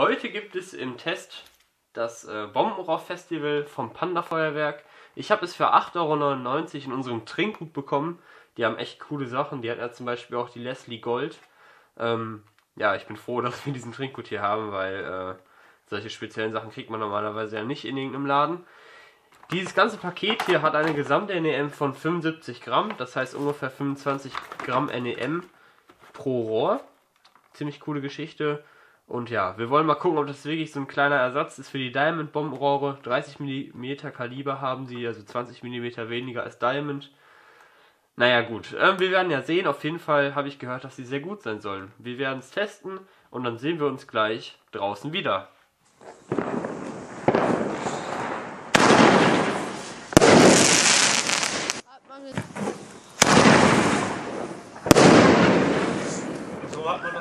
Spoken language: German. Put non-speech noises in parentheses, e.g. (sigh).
heute gibt es im Test das äh, Bombenrohr-Festival vom Panda-Feuerwerk. Ich habe es für 8,99 Euro in unserem Trinkgut bekommen. Die haben echt coole Sachen. Die hatten ja zum Beispiel auch die Leslie Gold. Ähm, ja, ich bin froh, (laughs) dass wir diesen Trinkgut hier haben, weil äh, solche speziellen Sachen kriegt man normalerweise ja nicht in irgendeinem Laden. Dieses ganze Paket hier hat eine Gesamt-NEM von 75 Gramm, das heißt ungefähr 25 Gramm NEM pro Rohr. Ziemlich coole Geschichte. Und ja, wir wollen mal gucken, ob das wirklich so ein kleiner Ersatz ist für die Diamond-Bombenrohre. 30 mm Kaliber haben sie, also 20 mm weniger als Diamond. Naja, gut. Ähm, wir werden ja sehen. Auf jeden Fall habe ich gehört, dass sie sehr gut sein sollen. Wir werden es testen und dann sehen wir uns gleich draußen wieder. So hat man